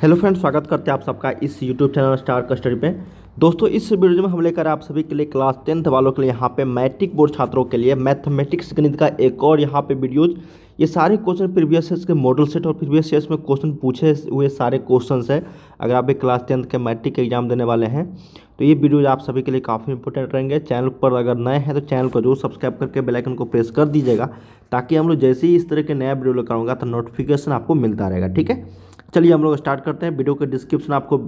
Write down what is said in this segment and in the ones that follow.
Hello friends, स्वागत करते हैं आप सबका इस यूट्यूब चैनल स्टार कस्टडी पे। दोस्तों, इस वीडियो में हम लेकर आप सभी के लिए क्लास टेंथ वालों के लिए यहाँ पे मैट्रिक बोर्ड छात्रों के लिए मैथमेटिक्स गणित का एक और यहाँ पे वीडियोज़ ये सारे क्वेश्चन प्रीवियस ईयर्स के मॉडल सेट और प्रीवियस ईयर्स में क्वेश्चन पूछे हुए सारे क्वेश्चन है। अगर आप एक क्लास टेंथ के मैट्रिक एग्ज़ाम देने वाले हैं तो ये वीडियो आप सभी के लिए काफ़ी इंपॉर्टेंट रहेंगे। चैनल पर अगर नए हैं तो चैनल को ज़रूर सब्सक्राइब करके बेल आइकन को प्रेस कर दीजिएगा, ताकि हम लोग जैसे ही इस तरह के नया वीडियो लेकर आऊँगा तो नोटिफिकेशन आपको मिलता रहेगा, ठीक है? चलिए हम लोग स्टार्ट करते हैं। वीडियो के डिस्क्रिप्शन आपको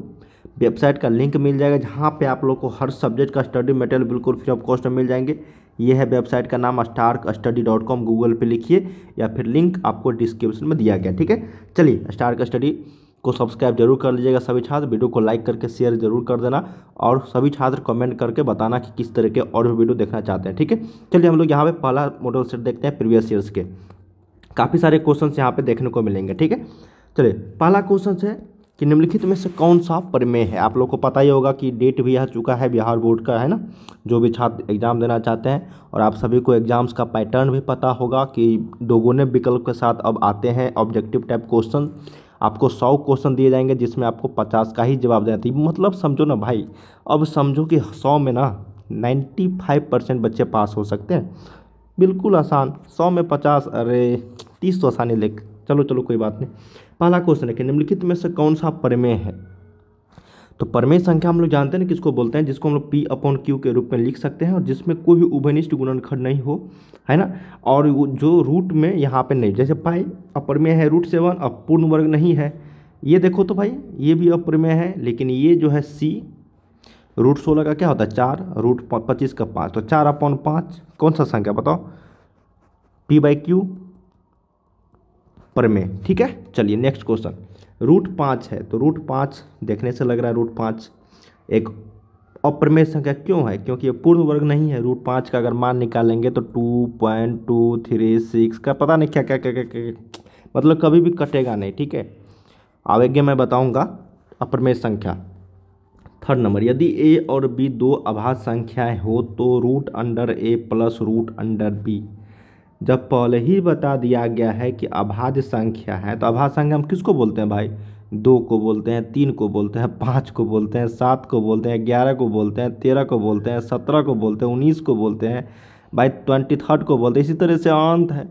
वेबसाइट का लिंक मिल जाएगा, जहाँ पे आप लोग को हर सब्जेक्ट का स्टडी मटेरियल बिल्कुल फ्री ऑफ़ कॉस्ट में मिल जाएँगे। ये है वेबसाइट का नाम Stark study dot com Google पर लिखिए या फिर लिंक आपको डिस्क्रिप्शन में दिया गया, ठीक है? चलिए स्टार्क स्टडी को सब्सक्राइब ज़रूर कर लीजिएगा सभी छात्र। वीडियो को लाइक करके शेयर ज़रूर कर देना और सभी छात्र कमेंट करके बताना कि किस तरह के और भी वीडियो देखना चाहते हैं, ठीक है? चलिए, हम लोग यहाँ पे पहला मॉडल सेट देखते हैं प्रीवियस ईयर्स के। काफ़ी सारे क्वेश्चन यहाँ पे देखने को मिलेंगे, ठीक है? चलिए, पहला क्वेश्चन है कि निम्नलिखित में से कौन सा प्रमेय है? आप लोग को पता ही होगा कि डेट भी आ चुका है, बिहार बोर्ड का, है ना? जो भी छात्र एग्ज़ाम देना चाहते हैं, और आप सभी को एग्ज़ाम्स का पैटर्न भी पता होगा कि दोगुने विकल्प के साथ अब आते हैं ऑब्जेक्टिव टाइप क्वेश्चन आपको सौ क्वेश्चन दिए जाएँगे, जिसमें आपको पचास का ही जवाब देना चाहिए मतलब समझो ना भाई, अब समझो कि सौ में ना नाइन्टी फाइव परसेंट बच्चे पास हो सकते हैं। बिल्कुल आसान, सौ में पचास, अरे, तीस तो आसानी ले चलो चलो, कोई बात नहीं। पहला क्वेश्चन है कि निम्नलिखित में से कौन सा प्रमेय है? तो परमेय संख्या हम लोग जानते हैं किसको बोलते हैं, जिसको हम लोग पी अपॉन क्यू के रूप में लिख सकते हैं और जिसमें कोई भी उभयनिष्ठ गुणनखंड नहीं हो, है ना? और जो रूट में यहाँ पे नहीं, जैसे पाई, अप्रमेय है रूट सेवन अब पूर्ण वर्ग नहीं है। ये देखो तो भाई, ये भी अप्रमेय है, लेकिन ये जो है सी रूट सोलह का क्या होता है? चार रूट पच्चीस का पाँच। तो चार अपॉन पाँच, कौन सा संख्या बताओ? पी बाई क्यू प्रमेय ठीक है? चलिए नेक्स्ट क्वेश्चन रूट पाँच है तो रूट पाँच देखने से लग रहा है रूट पाँच एक अप्रमेय संख्या क्यों है? क्योंकि ये पूर्ण वर्ग नहीं है। रूट पाँच का अगर मान निकालेंगे तो two point two three six का पता नहीं क्या क्या क्या क्या, क्या, मतलब कभी भी कटेगा नहीं ठीक है? आवेग्य मैं बताऊँगा अप्रमेय संख्या। थर्ड नंबर यदि ए और बी दो अभाज्य संख्याएँ हो तो root under A plus root under B जब पहले ही बता दिया गया है कि अभाज्य संख्या है तो अभाज्य संख्या हम किसको बोलते हैं भाई? दो को बोलते हैं, तीन को बोलते हैं, पाँच को बोलते हैं, सात को बोलते हैं, ग्यारह को बोलते हैं, तेरह को बोलते हैं, सत्रह को बोलते हैं, उन्नीस को बोलते हैं। भाई ट्वेंटी थर्ड को बोलते हैं, इसी तरह से अंत है।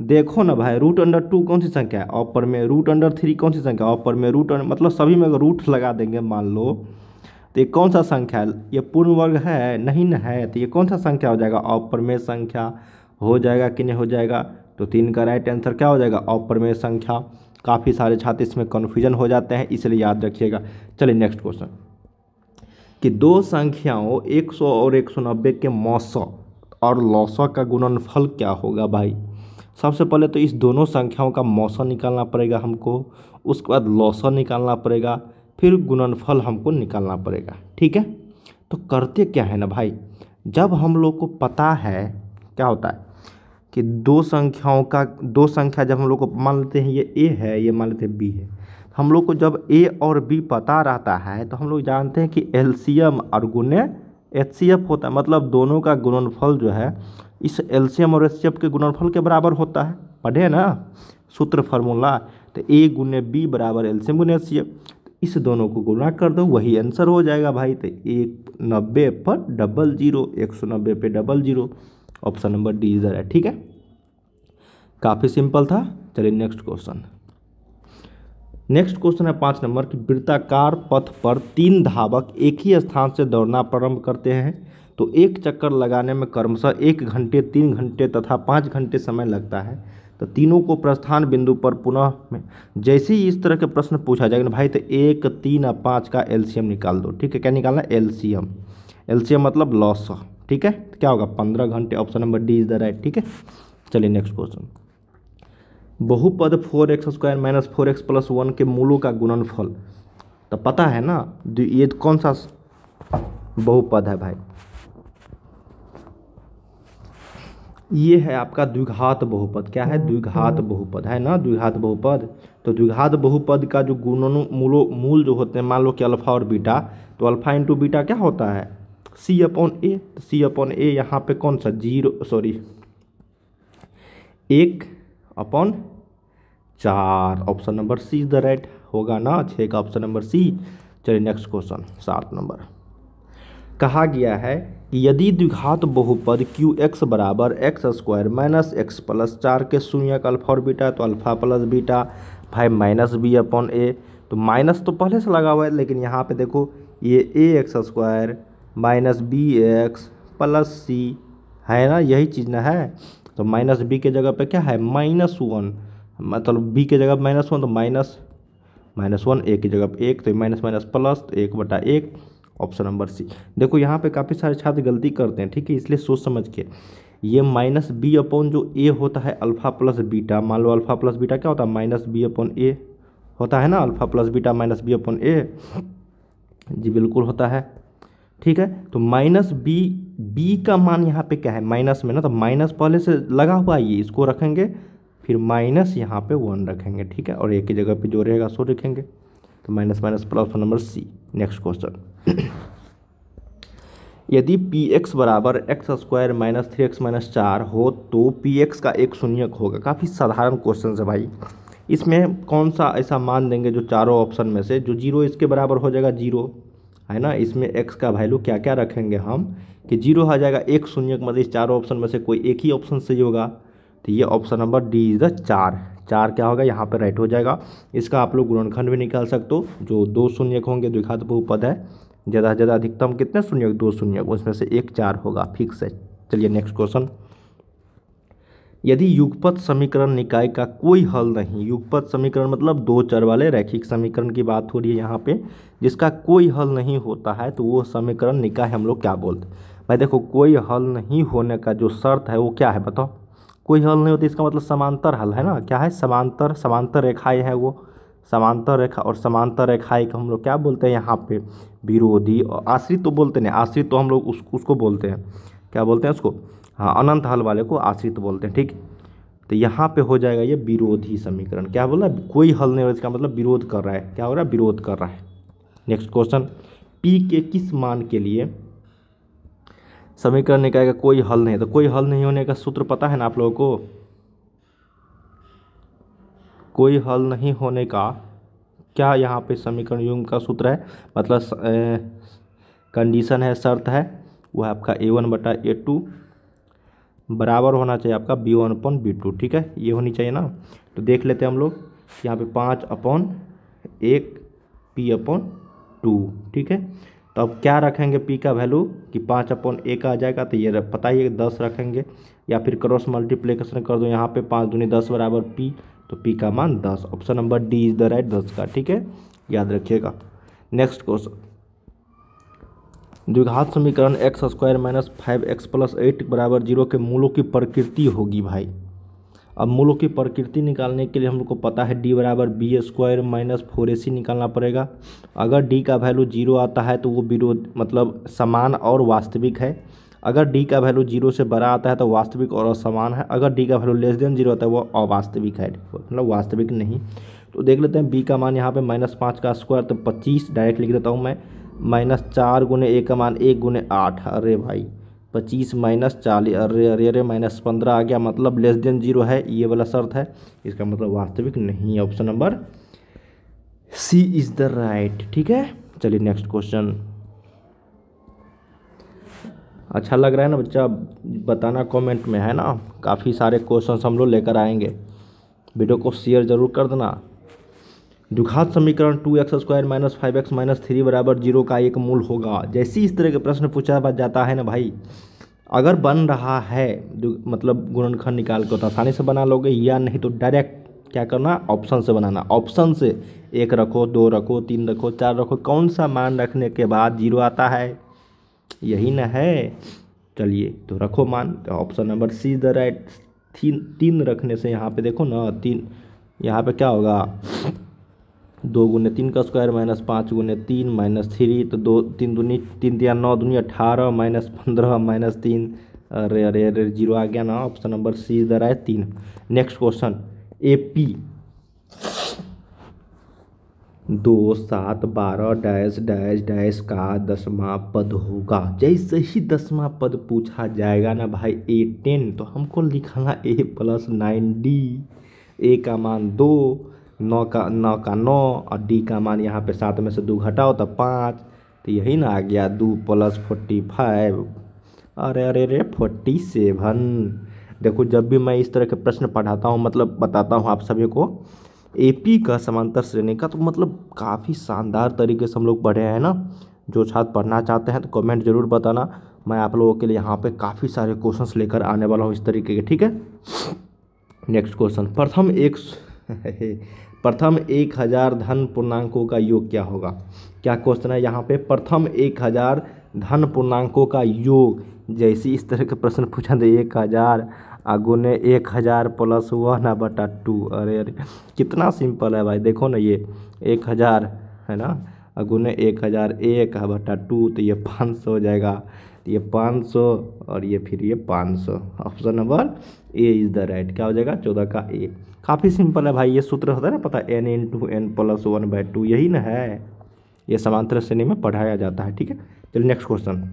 देखो ना भाई रूट अंडर टू कौन सी संख्या है? ऑपर में रूट अंडर थ्री कौन सी संख्या है? ऑपर में रूट अंडर मतलब सभी में अगर रूट लगा देंगे, मान लो तो ये कौन सा संख्या है? ये पूर्ण वर्ग है, नहीं न है तो ये कौन सा संख्या हो जाएगा? ऑपर में संख्या। हो जाएगा कि नहीं हो जाएगा? तो तीन का राइट आंसर क्या हो जाएगा? अप्रमेय संख्या। काफ़ी सारे छात्र इसमें कन्फ्यूज़न हो जाते हैं, इसलिए याद रखिएगा। चलिए नेक्स्ट क्वेश्चन कि दो संख्याओं 100 और 190 के मौसौ और लौसौ का गुणनफल क्या होगा भाई? सबसे पहले तो इस दोनों संख्याओं का मौसम निकालना पड़ेगा हमको, उसके बाद लौसौ निकालना पड़ेगा, फिर गुणनफल हमको निकालना पड़ेगा। ठीक है? तो करते क्या है ना भाई? जब हम लोग को पता है, क्या होता है? कि दो संख्याओं का, दो संख्या जब हम लोग को मान लेते हैं ये ए है, ये मान लेते हैं बी है। हम लोग को जब ए और बी पता रहता है तो हम लोग जानते हैं कि एलसीएम और गुने एच होता है। मतलब दोनों का गुणनफल जो है, इस एलसीएम और HCF के गुणनफल के बराबर होता है। पढ़े ना? सूत्र फार्मूला तो ए गुने बी बराबर एलसीएम गुने एच इस दोनों को गुणा कर दो, वही आंसर हो जाएगा भाई। तो एक नब्बे पर डबल ज़ीरो एक सौ नब्बे पे double zero option number D इधर है, ठीक है? काफ़ी सिंपल था। चलिए नेक्स्ट क्वेश्चन। नेक्स्ट क्वेश्चन है पाँच नंबर कि, वृत्ताकार पथ पर तीन धावक एक ही स्थान से दौड़ना प्रारंभ करते हैं। तो एक चक्कर लगाने में क्रमशः एक घंटे, तीन घंटे तथा पाँच घंटे समय लगता है। तो तीनों को प्रस्थान बिंदु पर पुनः में जैसे ही इस तरह के प्रश्न पूछा जाएगा भाई तो एक, तीन और पाँच का एलसीएम निकाल दो, ठीक है? क्या निकालना एलसीएम एलसीएम मतलब लॉस। ठीक है? क्या होगा? पंद्रह घंटे option number D is the right ठीक है? चलिए नेक्स्ट क्वेश्चन बहुपद four X square minus four X plus one के मूलों का गुणनफल। तो पता है ना ये कौन सा बहुपद है भाई? ये है आपका द्विघात बहुपद। क्या है? द्विघात बहुपद। है ना? द्विघात बहुपद। तो द्विघात बहुपद का जो गुणन मूलो मूल जो होते हैं, मान लो कि अल्फ़ा और बीटा तो अल्फ़ा इंटू बीटा क्या होता है? सी अपॉन ए तो सी अपॉन ए यहाँ पे कौन सा? ज़ीरो सॉरी एक अपॉन चार. Option number C is the right होगा ना? छः का ऑप्शन नंबर सी चलिए नेक्स्ट क्वेश्चन सात नंबर कहा गया है कि यदि द्विघात बहुपद क्यू एक्स बराबर X square minus X plus चार के शून्य का अल्फ़ा और बीटा तो अल्फ़ा प्लस बीटा भाई माइनस बी अपॉन ए तो माइनस तो पहले से लगा हुआ है, लेकिन यहाँ पे देखो, ये A X square minus B X plus C, है ना? यही चीज़ ना है। तो माइनस बी के जगह पे क्या है? Minus one. मतलब बी के जगह माइनस वन तो माइनस माइनस वन, ए की जगह एक तो माइनस माइनस प्लस तो एक बटा एक, ऑप्शन नंबर सी। देखो, यहाँ पे काफ़ी सारे छात्र गलती करते हैं, ठीक है? इसलिए सोच समझ के। ये माइनस बी अपॉन जो ए होता है, अल्फ़ा प्लस बीटा, मान लो अल्फ़ा प्लस बीटा क्या होता है? माइनस बी अपॉन ए होता है ना? Alpha plus beta minus B upon A. जी, बिल्कुल होता है। ठीक है? तो माइनस बी बी का मान यहाँ पे क्या है? माइनस में ना तो माइनस पहले से लगा हुआ है ये, इसको रखेंगे, फिर माइनस यहाँ पे वन रखेंगे, ठीक है? और एक की जगह पे जो रहेगा, सो रखेंगे। तो minus minus plus number C, next question. यदि पी एक्स बराबर X square minus three X minus चार हो तो पी एक्स का एक शून्यक होगा। काफ़ी साधारण क्वेश्चन है भाई। इसमें कौन सा ऐसा मान देंगे जो चारों ऑप्शन में से, जो ज़ीरो इसके बराबर हो जाएगा, ज़ीरो। है ना? इसमें एक्स का वैल्यू क्या क्या रखेंगे हम? कि ज़ीरो आ जाएगा एक शून्य मतलब इस चारों ऑप्शन में से कोई एक ही ऑप्शन सही होगा। तो ये option number D is the चार। चार क्या होगा? यहाँ पे राइट हो जाएगा। इसका आप लोग गुणनखंड भी निकाल सकते हो, जो दो शून्य होंगे, द्विघात बहुपद है। ज़्यादा से ज़्यादा अधिकतम कितने शून्य? दो शून्य। उसमें से एक चार होगा। फिक्स है। चलिए नेक्स्ट क्वेश्चन यदि युगपत समीकरण निकाय का कोई हल नहीं, युगपत समीकरण मतलब दो चर वाले रैखिक समीकरण की बात हो रही है यहाँ पे, जिसका कोई हल नहीं होता है तो वो समीकरण निकाय हम लोग क्या बोलते भाई देखो, कोई हल नहीं होने का जो शर्त है, वो क्या है बताओ? कोई हल नहीं होता, इसका मतलब समांतर हल है ना? क्या है? समांतर समांतर रेखाएँ हैं वो। समांतर रेखा और समांतर रेखाएँ को हम लोग क्या बोलते हैं यहाँ पे? विरोधी और आश्रित तो बोलते नहीं, आश्रित तो हम लोग उस, उसको बोलते हैं। क्या बोलते हैं उसको? हाँ अनंत हल वाले को आश्रित बोलते हैं, ठीक? तो यहाँ पे हो जाएगा ये विरोधी समीकरण। क्या बोला? कोई हल नहीं हो इसका मतलब विरोध कर रहा है। क्या हो रहा है? विरोध कर रहा है। नेक्स्ट क्वेश्चन पी के किस मान के लिए समीकरण निकाय कोई हल नहीं तो कोई हल नहीं होने का सूत्र पता है ना आप लोगों को? कोई हल नहीं होने का, क्या यहाँ पे समीकरण युग का सूत्र है? मतलब कंडीशन है, शर्त है, वो है आपका ए वन बटा ए टू बराबर होना चाहिए आपका B one upon B two ठीक है? ये होनी चाहिए ना? तो देख लेते हैं हम लोग, यहाँ पे पाँच अपॉन एक पी अपॉन टू ठीक है? तो अब क्या रखेंगे पी का वैल्यू कि पाँच अपॉन एक आ जाएगा तो ये पता ही है दस रखेंगे, या फिर क्रॉस मल्टीप्लीकेशन कर दो, यहाँ पे पाँच दूनी दस बराबर पी तो पी का मान दस। Option number D is the right दस का, ठीक है? याद रखिएगा। नेक्स्ट क्वेश्चन द्विघात समीकरण X square minus five X plus eight बराबर ज़ीरो के मूलों की प्रकृति होगी भाई। अब मूलों की प्रकृति निकालने के लिए हम लोग को पता है डी बराबर B square minus four A C निकालना पड़ेगा। अगर डी का वैल्यू ज़ीरो आता है तो वो विरोध मतलब समान और वास्तविक है। अगर डी का वैल्यू ज़ीरो से बड़ा आता है तो वास्तविक और असमान है। अगर डी का वैल्यू लेस देन ज़ीरो आता है, वो अवास्तविक है। मतलब वास्तविक नहीं। तो देख लेते हैं बी का मान यहाँ पे माइनस पाँच का स्क्वायर तो पच्चीस डायरेक्ट लिख देता हूँ मैं। माइनस चार गुने एक का मान एक गुने आठ। अरे भाई, पच्चीस माइनस चालीस। अरे अरे अरे, माइनस पंद्रह आ गया। मतलब लेस देन ज़ीरो है, ये वाला शर्त है। इसका मतलब वास्तविक नहीं है option number C is the right. ठीक है, चलिए नेक्स्ट क्वेश्चन। अच्छा लग रहा है ना बच्चा, बताना कमेंट में, है ना? काफ़ी सारे क्वेश्चन हम लोग लेकर आएँगे। वीडियो को शेयर ज़रूर कर देना। दुघात समीकरण two X square minus five X minus three बराबर ज़ीरो का एक मूल होगा। जैसे इस तरह के प्रश्न पूछा जाता है ना भाई, अगर बन रहा है मतलब गुणनखंड निकाल के तो आसानी से बना लोगे, या नहीं तो डायरेक्ट क्या करना ऑप्शन से बनाना। ऑप्शन से एक रखो, दो रखो, तीन रखो, चार रखो, कौन सा मान रखने के बाद ज़ीरो आता है? यही ना है। चलिए तो रखो मान। तो option number C the right तीन तीन रखने से यहाँ पे देखो ना, तीन, यहाँ पे क्या होगा? दो गुने तीन का स्क्वायर माइनस पाँच गुने तीन माइनस थ्री तो दो, तीन दूनी, तीन दिया नौ दूनी अठारह माइनस पंद्रह माइनस तीन, अरे अरे अरे ज़ीरो आ गया ना ऑप्शन नंबर सी इधर आए तीन। नेक्स्ट क्वेश्चन ए पी दो, सात, बारह डैश डैश डैश का दसवा पद होगा। जैसे ही दसवा पद पूछा जाएगा ना भाई ए टेन तो हमको लिखाना A plus nine D A का मान दो नौ का नौ का नौ और डी का मान यहाँ पे सात में से दो घटाओ तो पाँच। तो यही ना आ गया दो प्लस फोर्टी फाइव अरे अरे अरे फोर्टी सेवन देखो, जब भी मैं इस तरह के प्रश्न पढ़ाता हूँ मतलब बताता हूँ आप सभी को एपी का समांतर श्रेणी का तो मतलब काफ़ी शानदार तरीके से हम लोग पढ़े हैं ना। जो छात्र पढ़ना चाहते हैं तो कमेंट ज़रूर बताना। मैं आप लोगों के लिए यहाँ पे काफ़ी सारे क्वेश्चंस लेकर आने वाला हूँ इस तरीके के, ठीक है? नेक्स्ट क्वेश्चन प्रथम एक प्रथम एक हज़ार धन पूर्णांकों का योग क्या होगा? क्या क्वेश्चन है यहाँ पे? प्रथम एक हज़ार धन पूर्णांकों का योग। जैसे इस तरह के प्रश्न पूछा था, एक हज़ार अगुने एक हज़ार प्लस वन बटा टू अरे अरे, कितना सिंपल है भाई। देखो ना ये, एक हज़ार, है ना? अगुने एक हज़ार एक बटा टू तो ये पाँच सौ हो जाएगा। तो ये पाँच सौ और ये फिर ये पाँच सौ। Option number A is the right क्या हो जाएगा? चौदह का ए काफ़ी सिंपल है भाई, ये सूत्र होता है ना, पता N into N plus one by two यही ना है। ये समांतर श्रेणी में पढ़ाया जाता है, ठीक है? चलिए नेक्स्ट क्वेश्चन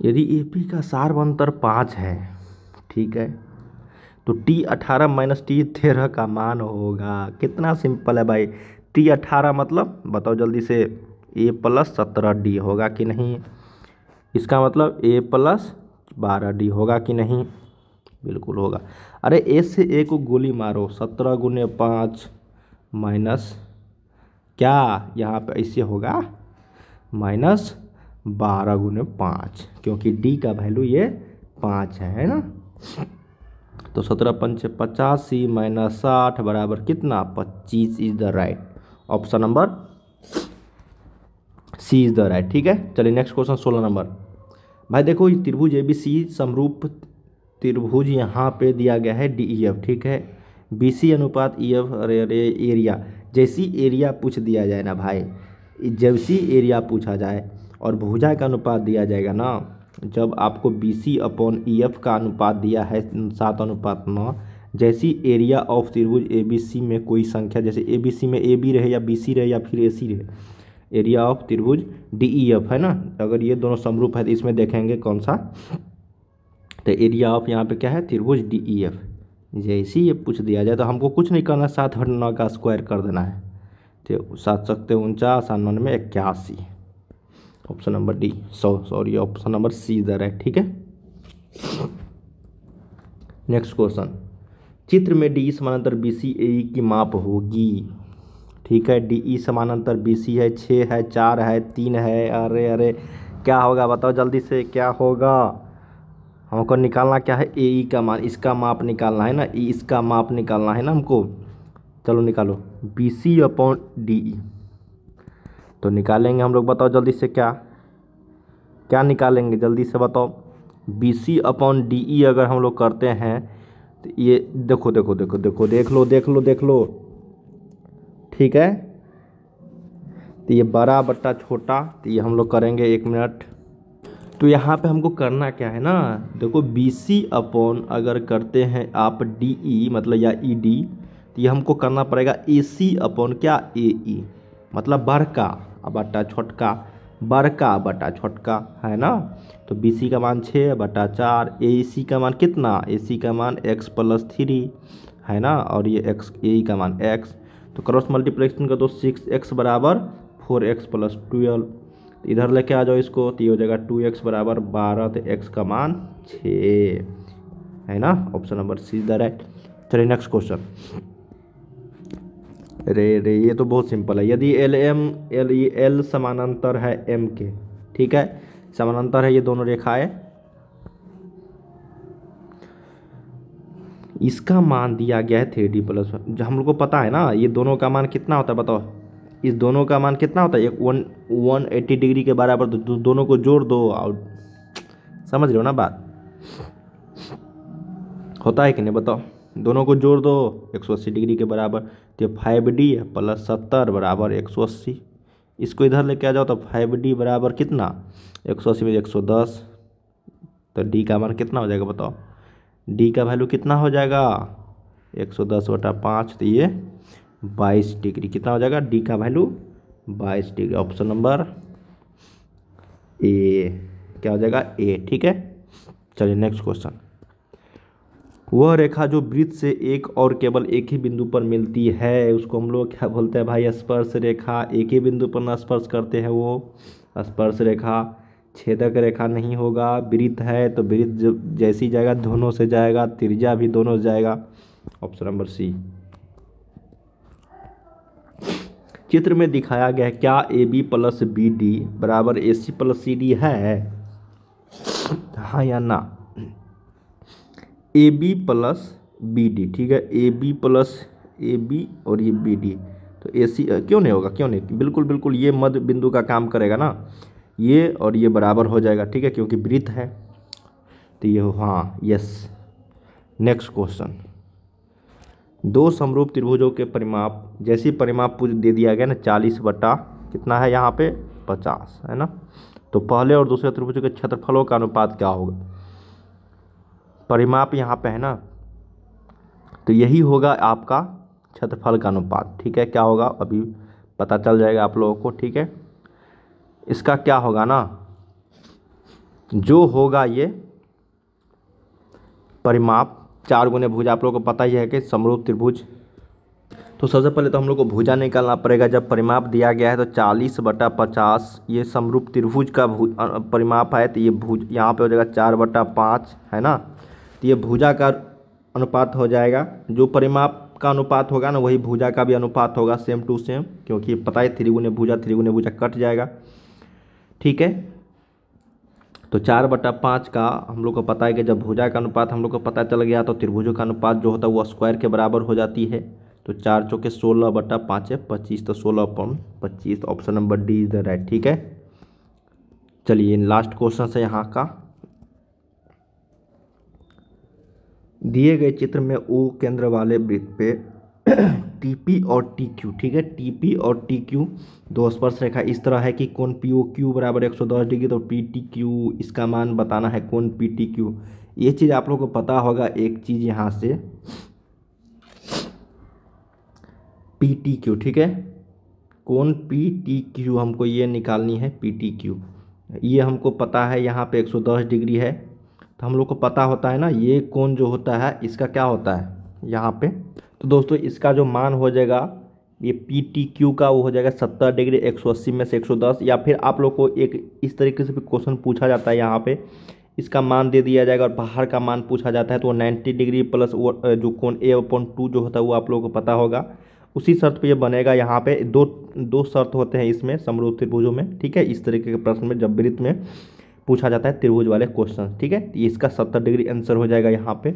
यदि ए पी का सार अंतर पाँच है, ठीक है तो टी अठारह माइनस टी तेरह का मान होगा। कितना सिंपल है भाई? टी अठारह मतलब बताओ जल्दी से ए प्लस सत्रह डी होगा कि नहीं? इसका मतलब ए प्लस बारह डी होगा कि नहीं? बिल्कुल होगा। अरे ए से ए को गोली मारो, सत्रह गुने पाँच माइनस क्या? यहाँ पे ऐसे होगा। माइनस बारह गुने पाँच, क्योंकि डी का वैल्यू ये पाँच है है ना? तो सत्रह पंच पचासी माइनस साठ बराबर कितना? पच्चीस is the right. Option number C is the right, ठीक है? चलिए नेक्स्ट क्वेश्चन सोलह नंबर। भाई देखो ये त्रिभुज ए बी सी समरूप त्रिभुज यहाँ पे दिया गया है डी ई एफ़ ठीक है? बी सी अनुपात ई एफ़ अरे अरे एरिया जैसी एरिया पूछ दिया जाए ना भाई, जैसी एरिया पूछा जाए, और भुजा का अनुपात दिया जाएगा ना, जब आपको B C upon E F का अनुपात दिया है, सात अनुपात नौ, जैसी एरिया ऑफ़ त्रिभुज ए बी सी में कोई संख्या, जैसे ए बी सी में ए बी रहे या बी सी रहे या फिर ए सी रहे एरिया ऑफ़ त्रिभुज डी ई एफ़ है ना? अगर ये दोनों समरूप है तो इसमें देखेंगे कौन सा तो एरिया ऑफ़ यहाँ पे क्या है? त्रिभुज डी ई एफ़ जैसे ये पूछ दिया जाए तो हमको कुछ नहीं करना, सात हट नौ का स्क्वायर कर देना है। तो सात सकते उनचास में इक्यासी। ऑप्शन नंबर डी सौ सॉरी ऑप्शन नंबर सी इधर राइट ठीक है? नेक्स्ट क्वेश्चन चित्र में डी समानांतर बी सी ए की माप होगी। ठीक है डी ई समानांतर बी सी है, छः है, चार है, तीन है, अरे अरे, क्या होगा बताओ जल्दी से, क्या होगा? हमको निकालना क्या है? ए, ई का मान इसका माप निकालना है ना? ई, इसका माप निकालना है ना हमको? चलो निकालो। B C upon D E तो निकालेंगे हम लोग, बताओ जल्दी से क्या? क्या निकालेंगे? जल्दी से बताओ। B C upon D E अगर हम लोग करते हैं तो ये देखो देखो देखो देखो, देख लो देख लो देख लो। ठीक है? तो ये बड़ा बट्टा छोटा तो ये हम लोग करेंगे एक मिनट। तो यहाँ पे हमको करना क्या है ना? देखो बी सी अपॉन अगर करते हैं आप डी ई मतलब या ई डी तो ये हमको करना पड़ेगा ए सी अपॉन क्या? ए ई मतलब बड़का बटा छोटका। बड़का बटा छोटका, है ना? तो बी सी का मान छः, बटा चार। ए सी का मान कितना? ए सी का मान एक्स प्लस थ्री है ना? और ये एक्स ए का मान एक्स तो क्रॉस मल्टीप्लेक्शन का तो सिक्स एक्स बराबर फोर एक्स प्लस ट्वेल्व इधर लेके आ जाओ इसको तो ये हो जाएगा टू एक्स बराबर बारह तो एक्स का मान छः है ना? Option number C the right चलिए नेक्स्ट क्वेश्चन रे रे, ये तो बहुत सिंपल है। यदि L M L E L समानांतर है एम के, ठीक है? समानांतर है, ये दोनों रेखाएँ इसका मान दिया गया है थ्री डी प्लस हम लोग को पता है ना, ये दोनों का मान कितना होता है, बताओ? इस दोनों का मान कितना होता है? एक वन वन एट्टी डिग्री के बराबर तो दो, दोनों को जोड़ दो और समझ रहे हो ना बात? होता है कि नहीं बताओ? दोनों को जोड़ दो एक सौ अस्सी डिग्री के बराबर तो फाइव डी प्लस सत्तर बराबर एक सौ अस्सी। इसको इधर लेके आ जाओ तो फाइव डी बराबर कितना? एक सौ अस्सी में एक सौ दस। तो डी का मान कितना हो जाएगा बताओ? डी का वैल्यू कितना हो जाएगा? एक सौ दस बटा पाँच तो ये बाईस डिग्री। कितना हो जाएगा? डी का वैल्यू बाईस डिग्री। ऑप्शन नंबर ए क्या हो जाएगा? ए ठीक है? चलिए नेक्स्ट क्वेश्चन वह रेखा जो वृत्त से एक और केवल एक ही बिंदु पर मिलती है, उसको हम लोग क्या बोलते हैं भाई? स्पर्श रेखा। एक ही बिंदु पर न स्पर्श करते हैं वो। स्पर्श रेखा छेदक रेखा नहीं होगा। वृत्त है तो वृत्त जैसी जाएगा, दोनों से जाएगा। त्रिज्या भी दोनों से जाएगा। ऑप्शन नंबर सी चित्र में दिखाया गया है, क्या A B plus B D बराबर A C plus C D है? हाँ या ना? A B plus B D, ठीक है? A B plus A B और ये बी डी। तो ए सी क्यों नहीं होगा? क्यों नहीं? बिल्कुल बिल्कुल, ये मध्य बिंदु का काम करेगा ना। ये और ये बराबर हो जाएगा, ठीक है? क्योंकि वृत्त है। तो ये हाँ यस नेक्स्ट क्वेश्चन दो समरूप त्रिभुजों के परिमाप, जैसी परिमाप पूछ दे दिया गया ना, चालीस बटा कितना है यहाँ पे? पचास, है ना? तो पहले और दूसरे त्रिभुजों के क्षेत्रफलों का अनुपात क्या होगा? परिमाप यहाँ पे है ना? तो यही होगा आपका क्षेत्रफल का अनुपात, ठीक है? क्या होगा? अभी पता चल जाएगा आप लोगों को, ठीक है? इसका क्या होगा ना? जो होगा ये परिमाप चार गुने भुज आप लोगों को पता ही है कि समरूप त्रिभुज। तो सबसे पहले तो हम लोग को भुजा निकालना पड़ेगा। जब परिमाप दिया गया है तो चालीस बटा पचास, ये समरूप त्रिभुज का परिमाप है तो ये भुज, यहाँ पे हो जाएगा चार बटा पाँच, है ना? तो ये भुजा का अनुपात हो जाएगा। जो परिमाप का अनुपात होगा ना, वही भुजा का भी अनुपात होगा सेम टू सेम क्योंकि पता है त्रिगुने भुजा त्रिगुने भुजा कट जाएगा। ठीक है? तो चार बटा पाँच का हम लोग को पता है कि जब भुजा का अनुपात हम लोग को पता चल गया तो त्रिभुजों का अनुपात जो होता है वो स्क्वायर के बराबर हो जाती है। तो चार चौके सोलह बटा पाँच है, पच्चीस तो सोलह पॉइंट पच्चीस option number D is the right, ठीक है? चलिए, लास्ट क्वेश्चन है यहाँ का। दिए गए चित्र में ओ केंद्र वाले वृत्त पे टीपी और टी क्यू ठीक है? टीपी और टी क्यू दो स्पर्श रेखा। इस तरह है कि कौन पी ओ क्यू बराबर एक सौ दस डिग्री तो पी टी क्यू इसका मान बताना है कौन पी टी क्यू ये चीज़ आप लोगों को पता होगा, एक चीज़ यहाँ से। पी टी क्यू ठीक है? कौन पी टी क्यू हमको ये निकालनी है पी टी क्यू ये हमको पता है यहाँ पे 110 डिग्री है। तो हम लोग को पता होता है ना, ये कौन जो होता है, इसका क्या होता है? यहाँ पे तो दोस्तों, इसका जो मान हो जाएगा, ये पी टी क्यू का वो हो जाएगा सत्तर डिग्री एक सौ अस्सी में से एक सौ दस, या फिर आप लोग को एक इस तरीके से भी क्वेश्चन पूछा जाता है यहाँ पे। इसका मान दे दिया जाएगा और बाहर का मान पूछा जाता है तो वो नाइन्टी डिग्री प्लस जो कौन ए अपॉन टू जो होता है वो आप लोगों को पता होगा। उसी शर्त पे ये बनेगा यहाँ पे, दो दो शर्त होते हैं इसमें, समरूप त्रिभुजों में, ठीक है? इस तरीके के प्रश्न में जब वृत्त में पूछा जाता है त्रिभुज वाले क्वेश्चन, ठीक है? इसका सत्तर डिग्री आंसर हो जाएगा यहाँ पे।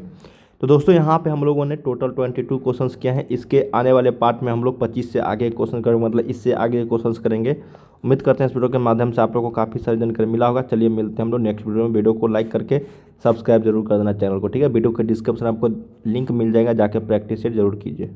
तो दोस्तों, यहाँ पे हम लोगों ने टोटल ट्वेंटी टू क्वेश्चन किया है। इसके आने वाले पार्ट में हम लोग पच्चीस से आगे क्वेश्चन करेंगे मतलब इससे आगे क्वेश्चन करेंगे। उम्मीद करते हैं इस वीडियो के माध्यम से आप लोगों को काफ़ी सारी जानकारी मिला होगा। चलिए मिलते हैं हम लोग नेक्स्ट वीडियो में। वीडियो को लाइक करके सब्सक्राइब ज़रूर कर देना चैनल को, ठीक है? वीडियो के डिस्क्रिप्शन आपको लिंक मिल जाएगा जाकर प्रैक्टिस ज़रूर कीजिए।